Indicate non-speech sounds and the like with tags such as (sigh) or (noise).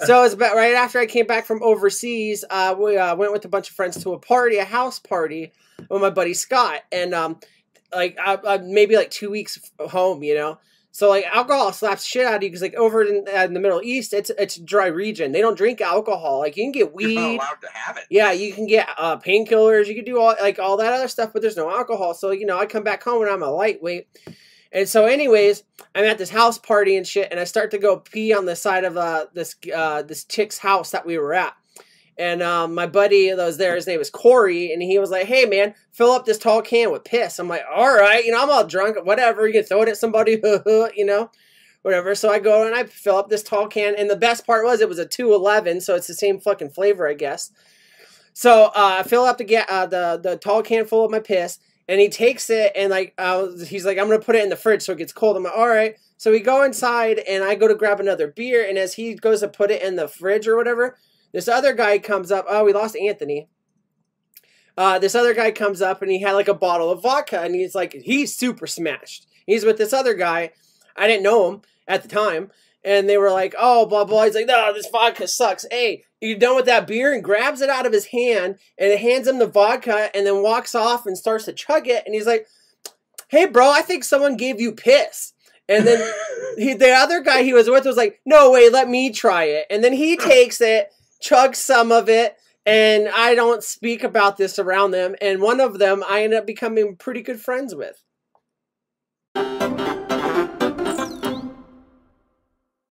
so it was about right after I came back from overseas. Uh, we uh, went with a bunch of friends to a party, a house party, with my buddy Scott, and um, like I, I, maybe like two weeks home, you know. So like alcohol slaps shit out of you because like over in, uh, in, the Middle East, it's it's a dry region. They don't drink alcohol. Like you can get weed. You're not allowed to have it. Yeah, you can get uh, painkillers. You can do all like all that other stuff, but there's no alcohol. So you know, I come back home and I'm a lightweight. And so, anyways, I'm at this house party and shit, and I start to go pee on the side of uh, this uh, this chick's house that we were at. And um, my buddy that was there, his name was Corey, and he was like, "Hey man, fill up this tall can with piss." I'm like, "All right, you know, I'm all drunk, whatever. You can throw it at somebody, (laughs) you know, whatever." So I go and I fill up this tall can, and the best part was it was a 211, so it's the same fucking flavor, I guess. So uh, I fill up the uh, the the tall can full of my piss, and he takes it and like uh, he's like, "I'm gonna put it in the fridge so it gets cold." I'm like, "All right." So we go inside, and I go to grab another beer, and as he goes to put it in the fridge or whatever this other guy comes up. Oh, we lost Anthony. Uh, this other guy comes up and he had like a bottle of vodka and he's like, he's super smashed. He's with this other guy. I didn't know him at the time. And they were like, oh, blah, blah. He's like, no, this vodka sucks. Hey, you done with that beer? And grabs it out of his hand and hands him the vodka and then walks off and starts to chug it. And he's like, hey, bro, I think someone gave you piss. And then (laughs) he, the other guy he was with was like, no way, let me try it. And then he takes it chugs some of it, and I don't speak about this around them. And one of them I end up becoming pretty good friends with.